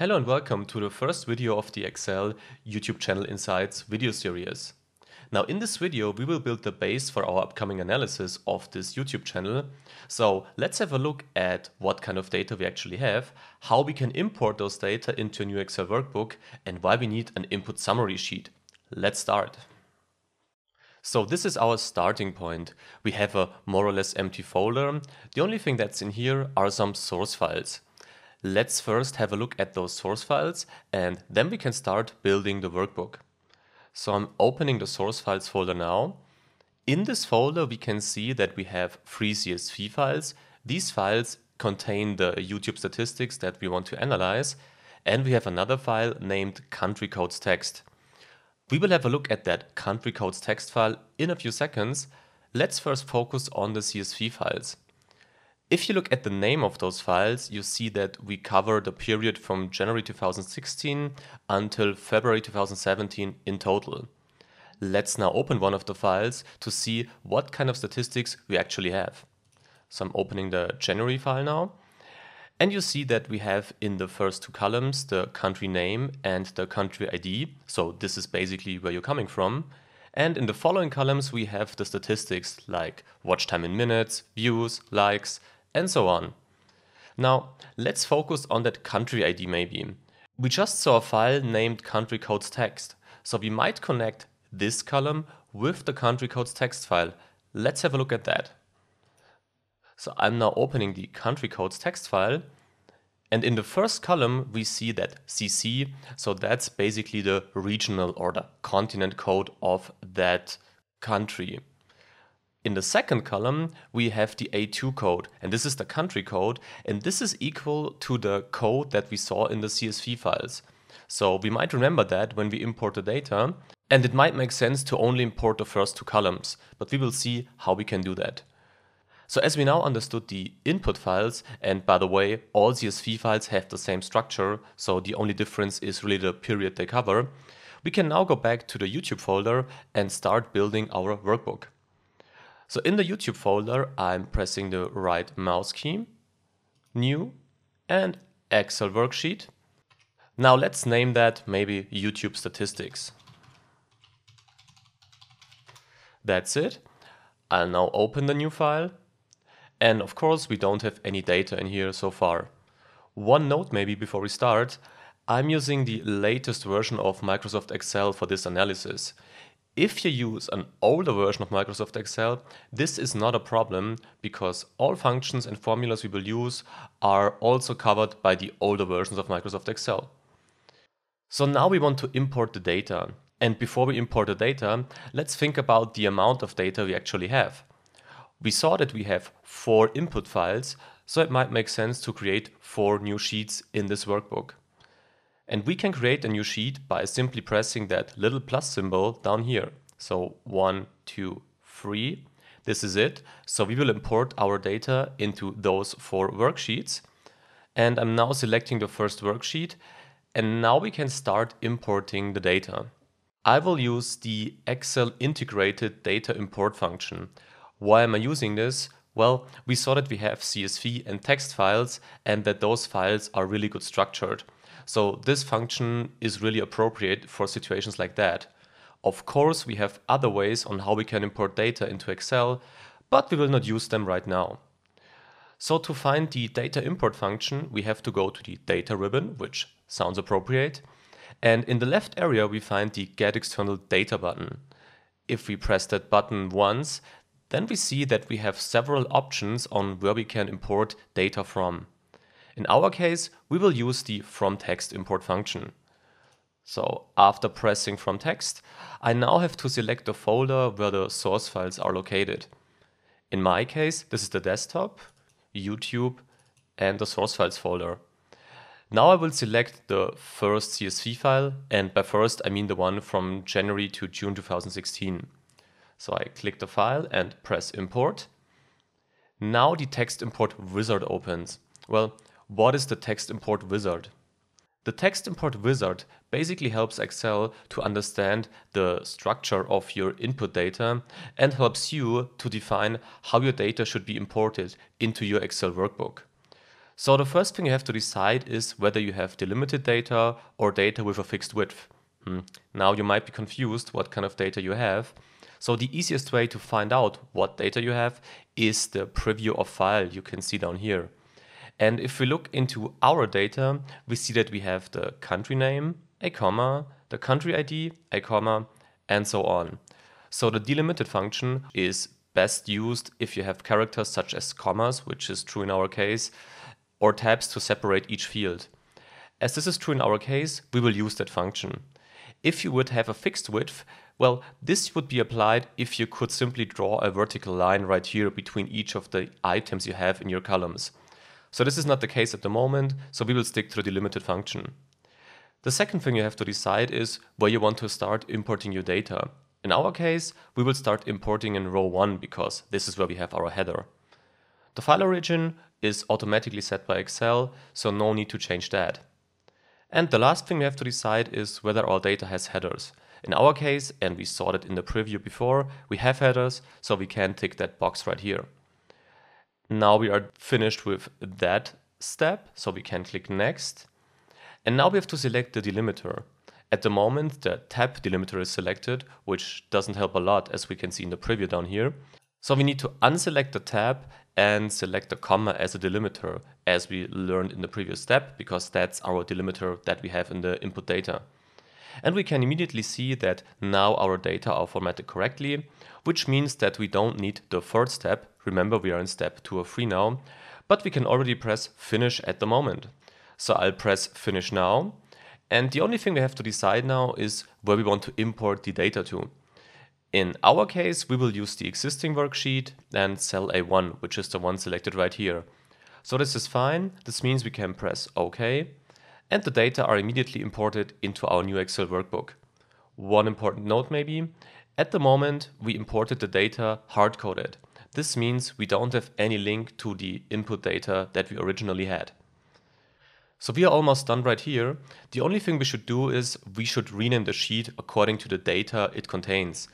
Hello and welcome to the first video of the Excel YouTube channel Insights video series. Now in this video we will build the base for our upcoming analysis of this YouTube channel. So let's have a look at what kind of data we actually have, how we can import those data into a new Excel workbook and why we need an input summary sheet. Let's start. So this is our starting point. We have a more or less empty folder. The only thing that's in here are some source files. Let's first have a look at those source files and then we can start building the workbook. So I'm opening the source files folder now. In this folder we can see that we have three CSV files. These files contain the YouTube statistics that we want to analyze and we have another file named country codes text. We will have a look at that country codes text file in a few seconds. Let's first focus on the CSV files. If you look at the name of those files, you see that we cover the period from January 2016 until February 2017 in total. Let's now open one of the files to see what kind of statistics we actually have. So I'm opening the January file now. And you see that we have in the first two columns the country name and the country ID. So this is basically where you're coming from. And in the following columns, we have the statistics like watch time in minutes, views, likes, and so on. Now, let's focus on that country ID maybe. We just saw a file named country codes text, so we might connect this column with the country codes text file. Let's have a look at that. So I'm now opening the country codes text file and in the first column we see that CC, so that's basically the regional or the continent code of that country. In the second column, we have the A2 code, and this is the country code, and this is equal to the code that we saw in the CSV files. So we might remember that when we import the data, and it might make sense to only import the first two columns, but we will see how we can do that. So as we now understood the input files, and by the way, all CSV files have the same structure, so the only difference is really the period they cover, we can now go back to the YouTube folder and start building our workbook. So in the YouTube folder, I'm pressing the right mouse key, new, and Excel worksheet. Now let's name that maybe YouTube statistics. That's it. I'll now open the new file. And of course, we don't have any data in here so far. One note maybe before we start, I'm using the latest version of Microsoft Excel for this analysis. If you use an older version of Microsoft Excel, this is not a problem because all functions and formulas we will use are also covered by the older versions of Microsoft Excel. So now we want to import the data. And before we import the data, let's think about the amount of data we actually have. We saw that we have four input files, so it might make sense to create four new sheets in this workbook. And we can create a new sheet by simply pressing that little plus symbol down here. So one, two, three. This is it. So we will import our data into those four worksheets. And I'm now selecting the first worksheet. And now we can start importing the data. I will use the Excel integrated data import function. Why am I using this? Well, we saw that we have CSV and text files and that those files are really good structured. So this function is really appropriate for situations like that. Of course, we have other ways on how we can import data into Excel, but we will not use them right now. So to find the data import function, we have to go to the data ribbon, which sounds appropriate. And in the left area, we find the get external data button. If we press that button once, then we see that we have several options on where we can import data from. In our case, we will use the from text import function. So after pressing from text, I now have to select the folder where the source files are located. In my case, this is the desktop, YouTube, and the source files folder. Now I will select the first CSV file, and by first I mean the one from January to June 2016. So I click the file and press import. Now the text import wizard opens. Well, what is the text import wizard? The text import wizard basically helps Excel to understand the structure of your input data and helps you to define how your data should be imported into your Excel workbook. So the first thing you have to decide is whether you have delimited data or data with a fixed width. Hmm. Now you might be confused what kind of data you have. So the easiest way to find out what data you have is the preview of file you can see down here. And if we look into our data, we see that we have the country name, a comma, the country ID, a comma, and so on. So the delimited function is best used if you have characters such as commas, which is true in our case, or tabs to separate each field. As this is true in our case, we will use that function. If you would have a fixed width, well, this would be applied if you could simply draw a vertical line right here between each of the items you have in your columns. So this is not the case at the moment, so we will stick to the limited function. The second thing you have to decide is where you want to start importing your data. In our case, we will start importing in row 1 because this is where we have our header. The file origin is automatically set by Excel, so no need to change that. And the last thing we have to decide is whether our data has headers. In our case, and we saw that in the preview before, we have headers, so we can tick that box right here. Now we are finished with that step, so we can click next. And now we have to select the delimiter. At the moment, the tab delimiter is selected, which doesn't help a lot as we can see in the preview down here. So we need to unselect the tab and select the comma as a delimiter as we learned in the previous step because that's our delimiter that we have in the input data. And we can immediately see that now our data are formatted correctly, which means that we don't need the third step. Remember, we are in step 2 or 3 now, but we can already press finish at the moment. So I'll press finish now. And the only thing we have to decide now is where we want to import the data to. In our case, we will use the existing worksheet and cell A1, which is the one selected right here. So this is fine. This means we can press OK. And the data are immediately imported into our new Excel workbook. One important note maybe, at the moment we imported the data hard-coded. This means we don't have any link to the input data that we originally had. So we are almost done right here. The only thing we should do is we should rename the sheet according to the data it contains.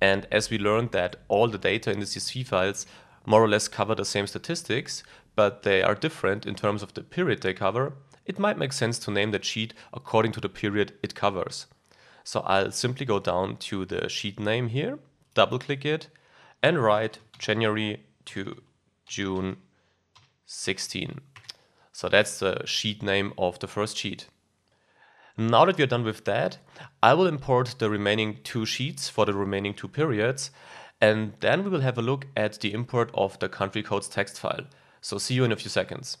And as we learned that all the data in the CSV files more or less cover the same statistics, but they are different in terms of the period they cover, it might make sense to name that sheet according to the period it covers. So I'll simply go down to the sheet name here, double click it, and write January to June 16. So that's the sheet name of the first sheet. Now that we're done with that, I will import the remaining two sheets for the remaining two periods, and then we will have a look at the import of the country codes text file. So see you in a few seconds.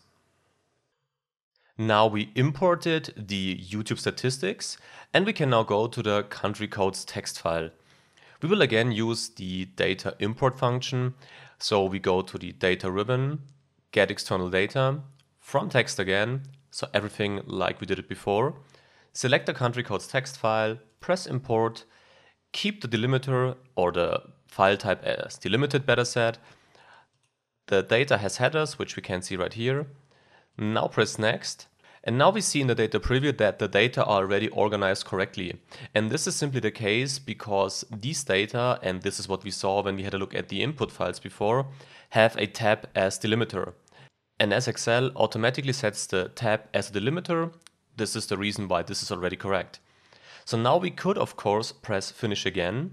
Now we imported the YouTube statistics and we can now go to the country codes text file. We will again use the data import function. So we go to the data ribbon, get external data, from text again, so everything like we did it before. Select the country codes text file, press import, keep the delimiter or the file type as delimited better said. The data has headers, which we can see right here. Now press next. And now we see in the data preview that the data are already organized correctly. And this is simply the case because these data, and this is what we saw when we had a look at the input files before, have a tab as delimiter. And as Excel automatically sets the tab as a delimiter, this is the reason why this is already correct. So now we could, of course, press finish again,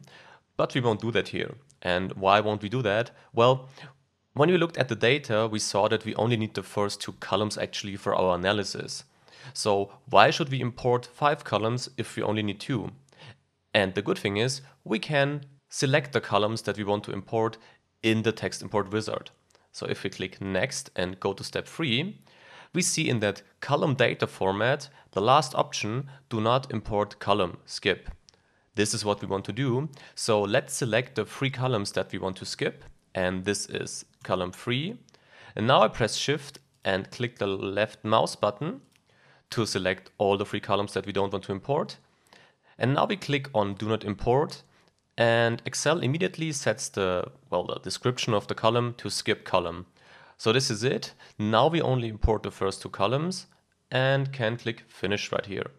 but we won't do that here. And why won't we do that? Well, when we looked at the data, we saw that we only need the first two columns actually for our analysis. So why should we import five columns if we only need two? And the good thing is we can select the columns that we want to import in the text import wizard. So if we click next and go to step three, we see in that column data format, the last option, do not import column, skip. This is what we want to do. So let's select the three columns that we want to skip. And this is column three. And now I press shift and click the left mouse button to select all the three columns that we don't want to import. And now we click on do not import and Excel immediately sets the, well, the description of the column to skip column. So this is it. Now we only import the first two columns and can click finish right here.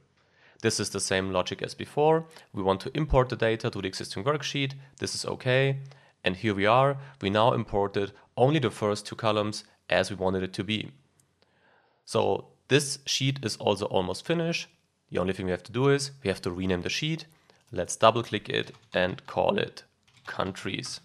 This is the same logic as before. We want to import the data to the existing worksheet. This is okay. And here we are. We now imported only the first two columns as we wanted it to be. So this sheet is also almost finished. The only thing we have to do is we have to rename the sheet. Let's double click it and call it countries.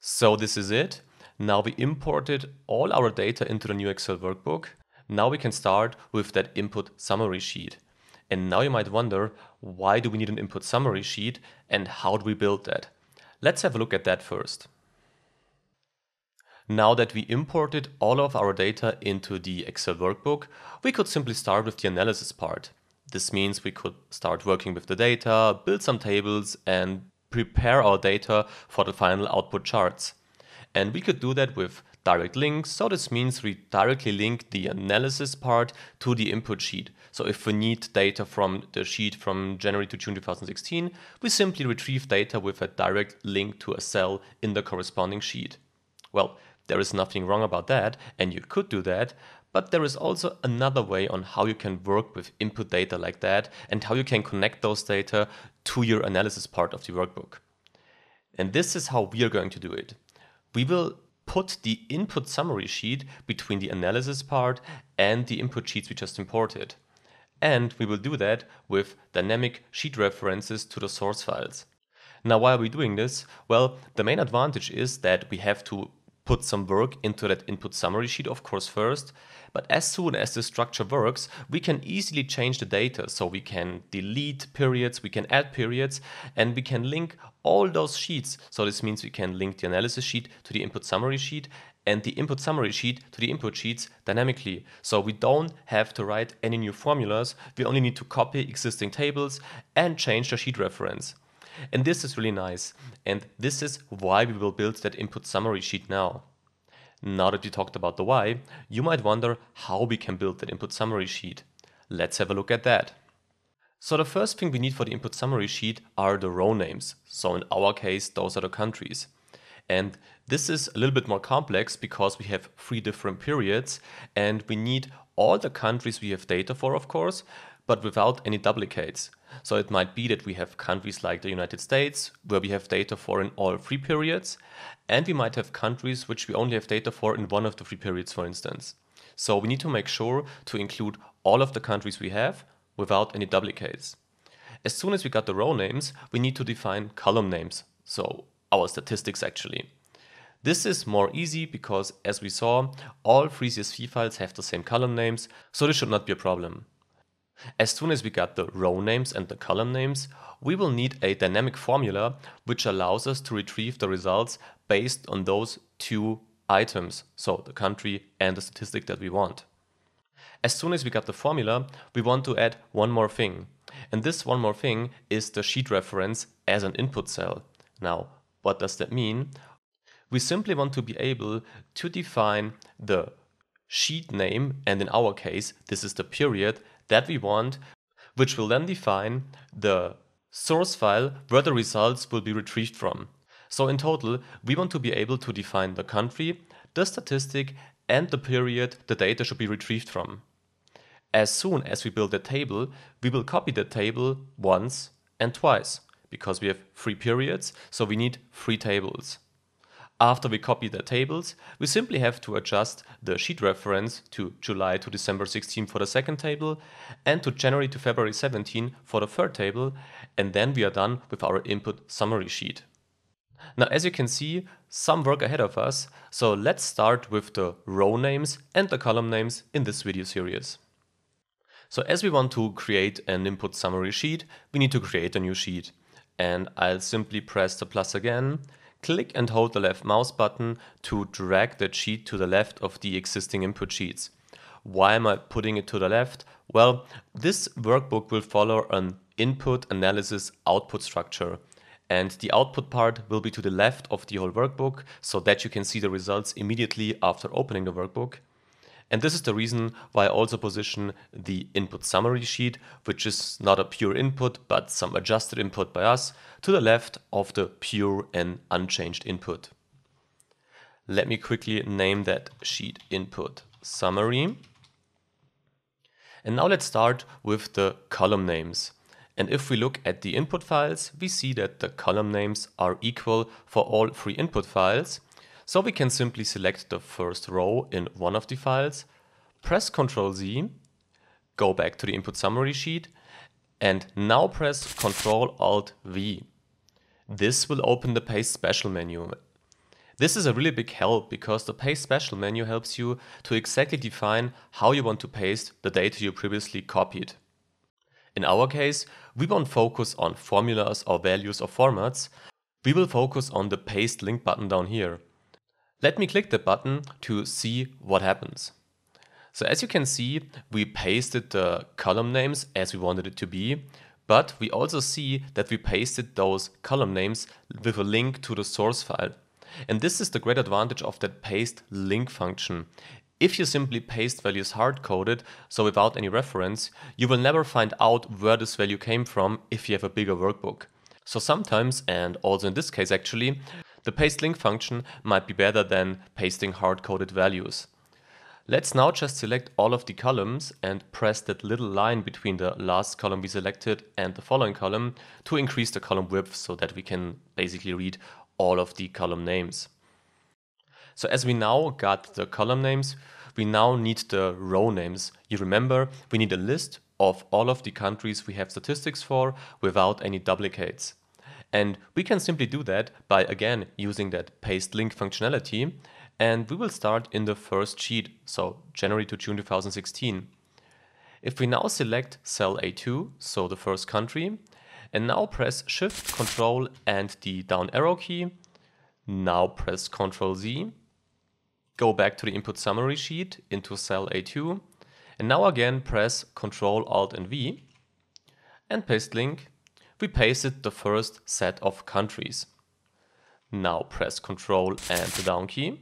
So this is it. Now we imported all our data into the new Excel workbook. Now we can start with that input summary sheet. And now you might wonder, why do we need an input summary sheet and how do we build that? Let's have a look at that first. Now that we imported all of our data into the Excel workbook, we could simply start with the analysis part. This means we could start working with the data, build some tables, and prepare our data for the final output charts. And we could do that with direct links. So this means we directly link the analysis part to the input sheet. So if we need data from the sheet from January to June 2016, we simply retrieve data with a direct link to a cell in the corresponding sheet. Well, there is nothing wrong about that, and you could do that, but there is also another way on how you can work with input data like that and how you can connect those data to your analysis part of the workbook. And this is how we are going to do it. We will put the input summary sheet between the analysis part and the input sheets we just imported. And we will do that with dynamic sheet references to the source files. Now, why are we doing this? Well, the main advantage is that we have to put some work into that input summary sheet, of course, first. But as soon as the structure works, we can easily change the data. So we can delete periods, we can add periods, and we can link all those sheets. So this means we can link the analysis sheet to the input summary sheet and the input summary sheet to the input sheets dynamically. So we don't have to write any new formulas. We only need to copy existing tables and change the sheet reference. And this is really nice. And this is why we will build that input summary sheet now. Now that we talked about the why, you might wonder how we can build that input summary sheet. Let's have a look at that. So the first thing we need for the input summary sheet are the row names. So in our case, those are the countries. And this is a little bit more complex because we have three different periods and we need all the countries we have data for, of course, but without any duplicates. So it might be that we have countries like the United States, where we have data for in all three periods, and we might have countries which we only have data for in one of the three periods, for instance. So we need to make sure to include all of the countries we have without any duplicates. As soon as we got the row names, we need to define column names, so our statistics actually. This is more easy because, as we saw, all three CSV files have the same column names, so this should not be a problem. As soon as we got the row names and the column names, we will need a dynamic formula which allows us to retrieve the results based on those two items, so the country and the statistic that we want. As soon as we got the formula, we want to add one more thing. And this one more thing is the sheet reference as an input cell. Now, what does that mean? We simply want to be able to define the sheet name, and in our case, this is the period that we want, which will then define the source file where the results will be retrieved from. So in total, we want to be able to define the country, the statistic, and the period the data should be retrieved from. As soon as we build a table, we will copy the table once and twice, because we have three periods, so we need three tables. After we copy the tables, we simply have to adjust the sheet reference to July to December 16 for the second table and to January to February 17 for the third table, and then we are done with our input summary sheet. Now, as you can see, some work ahead of us, so let's start with the row names and the column names in this video series. So as we want to create an input summary sheet, we need to create a new sheet. And I'll simply press the plus again, Click and hold the left mouse button to drag the sheet to the left of the existing input sheets. Why am I putting it to the left? Well, this workbook will follow an input analysis output structure. And the output part will be to the left of the whole workbook so that you can see the results immediately after opening the workbook. And this is the reason why I also position the input summary sheet, which is not a pure input, but some adjusted input by us, to the left of the pure and unchanged input. Let me quickly name that sheet input summary. And now let's start with the column names. And if we look at the input files, we see that the column names are equal for all three input files. So we can simply select the first row in one of the files, press Ctrl Z, go back to the input summary sheet, and now press Ctrl Alt V. This will open the Paste Special menu. This is a really big help because the Paste Special menu helps you to exactly define how you want to paste the data you previously copied. In our case, we won't focus on formulas or values or formats. We will focus on the Paste Link button down here. Let me click the button to see what happens. So as you can see, we pasted the column names as we wanted it to be, but we also see that we pasted those column names with a link to the source file. And this is the great advantage of that paste link function. If you simply paste values hard-coded, so without any reference, you will never find out where this value came from if you have a bigger workbook. So sometimes, and also in this case actually, the paste link function might be better than pasting hard-coded values. Let's now just select all of the columns and press that little line between the last column we selected and the following column to increase the column width so that we can basically read all of the column names. So as we now got the column names, we now need the row names. You remember, we need a list of all of the countries we have statistics for without any duplicates. And we can simply do that by again using that paste link functionality and we will start in the first sheet, so January to June 2016. If we now select cell A2, so the first country, and now press Shift, Control and the down arrow key, now press Ctrl Z, go back to the input summary sheet into cell A2, and now again press Ctrl Alt and V, and paste link, we pasted the first set of countries. Now press Ctrl and the down key,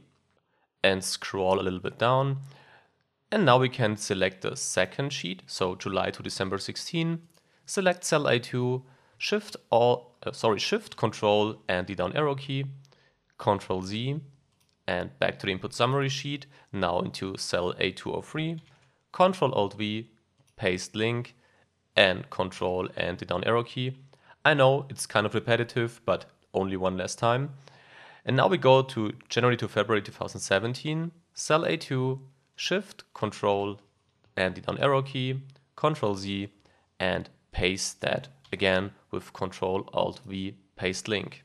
and scroll a little bit down. And now we can select the second sheet, so July to December 16. Select cell A2, Shift all, uh, sorry, Shift Control and the down arrow key, Control Z, and back to the input summary sheet. Now into cell A203, Control Alt V, paste link, and Control and the down arrow key. I know it's kind of repetitive, but only one last time. And now we go to January to February 2017, cell A2, Shift, Control, and the down arrow key, Control Z, and paste that again with Control Alt V paste link.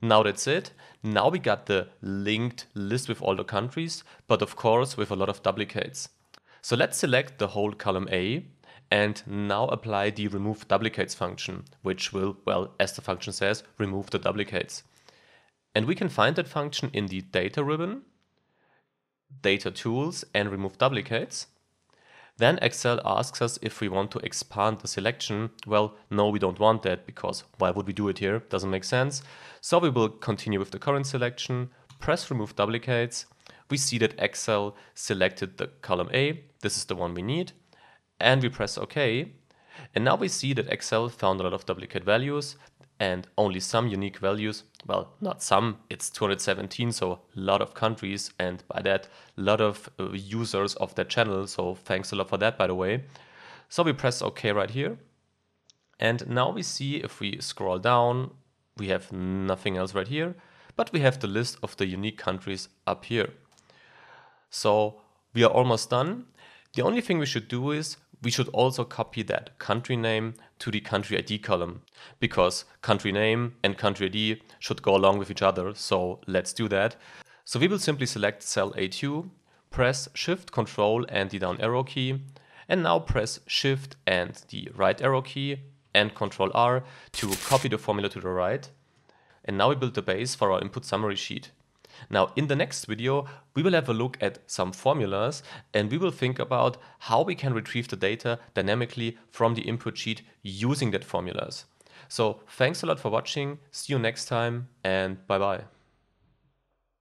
Now that's it. Now we got the linked list with all the countries, but of course with a lot of duplicates. So let's select the whole column A and now apply the remove duplicates function, which will, well, as the function says, remove the duplicates. And we can find that function in the data ribbon, data tools and remove duplicates. Then Excel asks us if we want to expand the selection. Well, no, we don't want that because why would we do it here? Doesn't make sense. So we will continue with the current selection, press remove duplicates. We see that Excel selected the column A. This is the one we need. And we press OK. And now we see that Excel found a lot of duplicate values and only some unique values. Well, not some, it's 217, so a lot of countries, and by that, a lot of uh, users of that channel. So thanks a lot for that, by the way. So we press OK right here. And now we see if we scroll down, we have nothing else right here, but we have the list of the unique countries up here. So we are almost done. The only thing we should do is we should also copy that country name to the country ID column because country name and country ID should go along with each other. So let's do that. So we will simply select cell A2, press Shift, Control and the down arrow key, and now press Shift and the right arrow key and Control R to copy the formula to the right. And now we build the base for our input summary sheet. Now in the next video, we will have a look at some formulas and we will think about how we can retrieve the data dynamically from the input sheet using that formulas. So thanks a lot for watching, see you next time and bye bye.